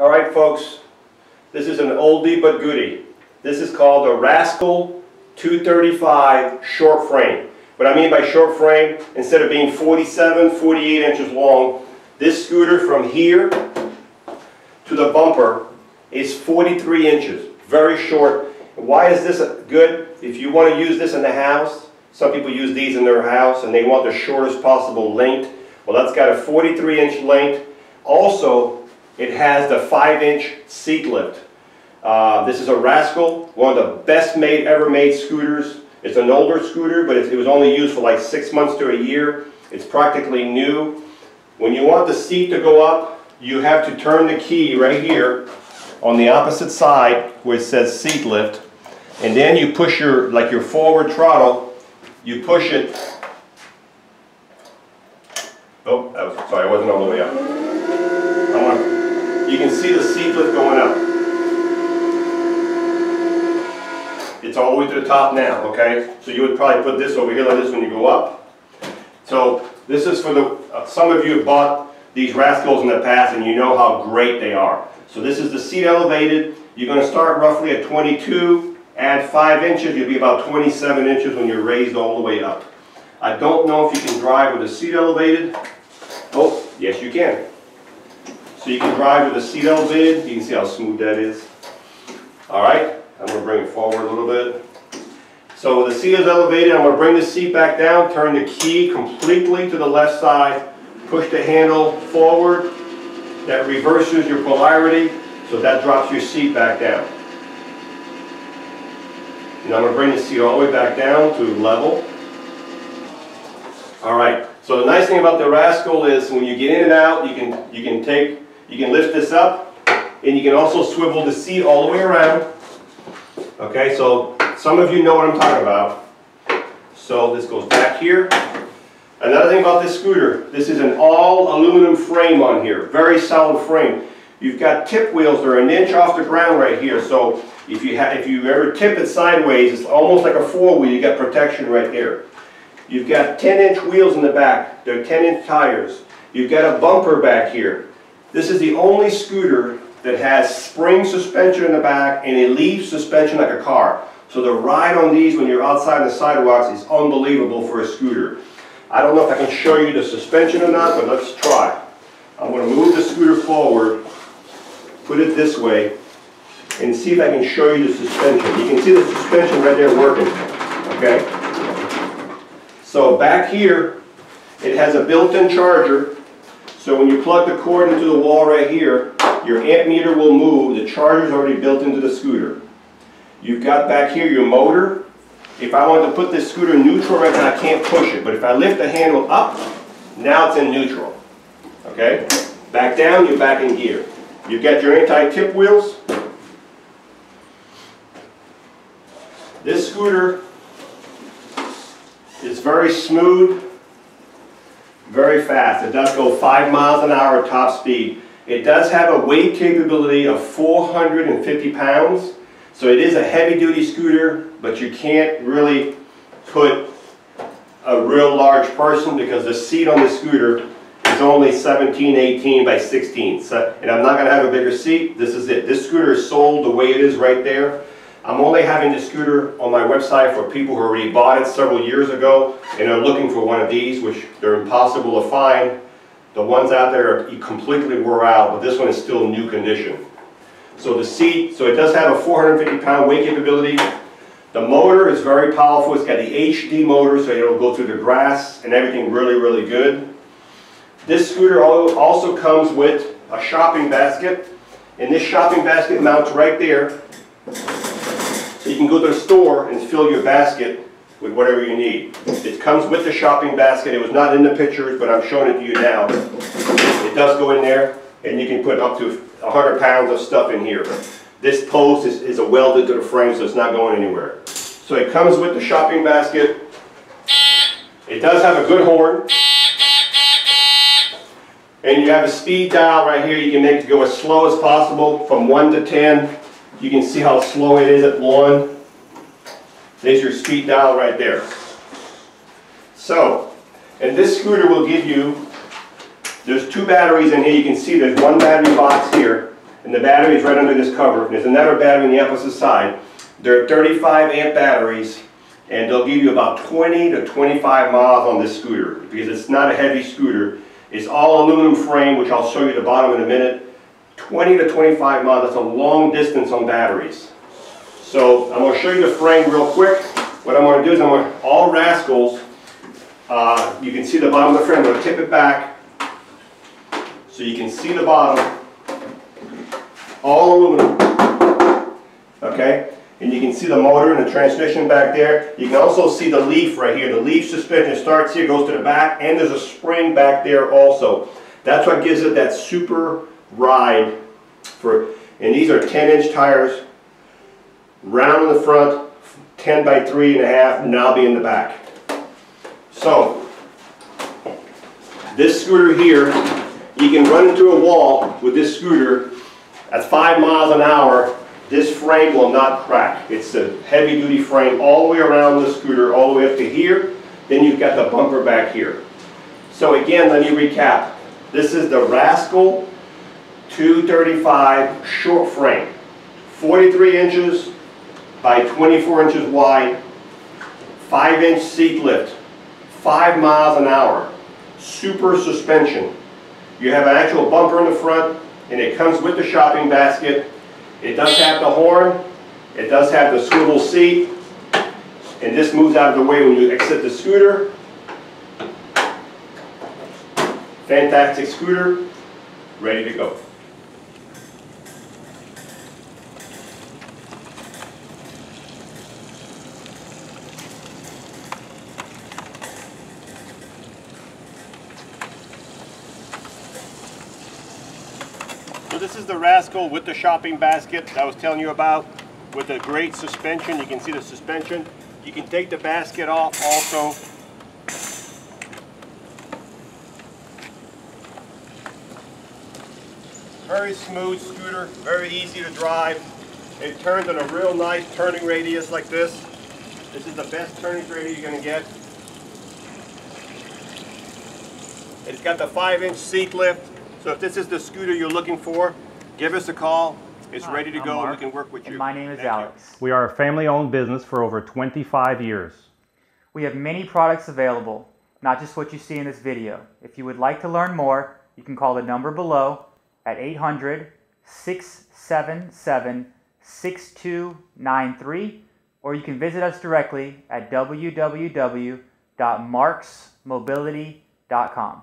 All right, folks, this is an oldie but goodie. This is called a Rascal 235 short frame. What I mean by short frame, instead of being 47, 48 inches long, this scooter from here to the bumper is 43 inches, very short. Why is this good? If you want to use this in the house, some people use these in their house and they want the shortest possible length. Well, that's got a 43 inch length. Also, it has the 5-inch seat lift. Uh, this is a Rascal, one of the best made ever made scooters. It's an older scooter, but it, was only used for like six months to a year. It's practically new. When you want the seat to go up, you have to turn the key right here on the opposite side where it says seat lift. And then you push your, like your forward throttle, you push it. Oh, was, sorry, I wasn't all the way up you can see the seat lift going up. It's all the way to the top now, okay? So you would probably put this over here like this when you go up. So this is for the, uh, some of you have bought these Rascals in the past and you know how great they are. So this is the seat elevated. You're going to start roughly at 22, add 5 inches, you'll be about 27 inches when you're raised all the way up. I don't know if you can drive with the seat elevated. Oh, yes you can. So you can drive with the seat elevated. You can see how smooth that is. All right, I'm going to bring it forward a little bit. So the seat is elevated. I'm going to bring the seat back down, turn the key completely to the left side, push the handle forward. That reverses your polarity, so that drops your seat back down. And I'm going to bring the seat all the way back down to level. All right. So the nice thing about the Rascal is when you get in and out, you can you can take you can lift this up and you can also swivel the seat all the way around. Okay, so some of you know what I'm talking about. So this goes back here. Another thing about this scooter, this is an all aluminum frame on here, very solid frame. You've got tip wheels that are an inch off the ground right here, so if you, if you ever tip it sideways, it's almost like a four-wheel, you got protection right there. You've got 10-inch wheels in the back, they're 10-inch tires. You've got a bumper back here. This is the only scooter that has spring suspension in the back and a leaf suspension like a car. So the ride on these when you're outside the sidewalks is unbelievable for a scooter. I don't know if I can show you the suspension or not, but let's try. I'm going to move the scooter forward, put it this way, and see if I can show you the suspension. You can see the suspension right there working, okay? So back here, it has a built-in charger so when you plug the cord into the wall right here, your amp meter will move. The charger is already built into the scooter. You've got back here your motor. If I want to put this scooter neutral right now, I can't push it. But if I lift the handle up, now it's in neutral. Okay? Back down, you're back in gear. You've got your anti-tip wheels. This scooter is very smooth very fast. It does go 5 miles an hour at top speed. It does have a weight capability of 450 pounds. So it is a heavy duty scooter, but you can't really put a real large person because the seat on the scooter is only 17, 18 by 16. So, and I'm not going to have a bigger seat. This is it. This scooter is sold the way it is right there. I'm only having the scooter on my website for people who already bought it several years ago and are looking for one of these, which they're impossible to find. The ones out there are completely wore out, but this one is still new condition. So the seat, so it does have a 450 pound weight capability. The motor is very powerful. It's got the HD motor, so it'll go through the grass and everything really, really good. This scooter also comes with a shopping basket. And this shopping basket mounts right there so you can go to the store and fill your basket with whatever you need. It comes with the shopping basket. It was not in the pictures, but I'm showing it to you now. It does go in there, and you can put up to 100 pounds of stuff in here. This post is, is a welded to the frame, so it's not going anywhere. So it comes with the shopping basket. It does have a good horn. And you have a speed dial right here. You can make it go as slow as possible from 1 to 10. You can see how slow it is at 1. There's your speed dial right there. So, and this scooter will give you, there's two batteries in here. You can see there's one battery box here. and the battery is right under this cover. There's another battery on the opposite side. They're 35 amp batteries, and they'll give you about 20 to 25 miles on this scooter, because it's not a heavy scooter. It's all aluminum frame, which I'll show you the bottom in a minute. 20 to 25 miles, that's a long distance on batteries. So I'm going to show you the frame real quick. What I'm going to do is I'm going to, all Rascals, uh, you can see the bottom of the frame, I'm going to tip it back so you can see the bottom. All aluminum. Okay? And you can see the motor and the transmission back there. You can also see the leaf right here. The leaf suspension starts here, goes to the back, and there's a spring back there also. That's what gives it that super ride for, and these are 10 inch tires, round in the front, 10 by three and a half, knobby in the back. So, this scooter here, you can run into a wall with this scooter at five miles an hour. This frame will not crack. It's a heavy duty frame all the way around the scooter, all the way up to here. Then you've got the bumper back here. So again, let me recap. This is the Rascal 235 short frame. 43 inches by 24 inches wide, 5 inch seat lift, 5 miles an hour, super suspension. You have an actual bumper in the front and it comes with the shopping basket. It does have the horn, it does have the swivel seat, and this moves out of the way when you exit the scooter. Fantastic scooter, ready to go. This is the Rascal with the shopping basket I was telling you about with the great suspension. You can see the suspension. You can take the basket off also. Very smooth scooter, very easy to drive. It turns on a real nice turning radius like this. This is the best turning radius you're going to get. It's got the 5 inch seat lift. So if this is the scooter you're looking for, give us a call. It's Hi, ready to I'm go. Marc, we can work with you. And my name is Thank you. Alex. We are a family owned business for over 25 years. We have many products available, not just what you see in this video. If you would like to learn more, you can call the number below at 800 677 6293 or you can visit us directly at www.marcsmobility.com.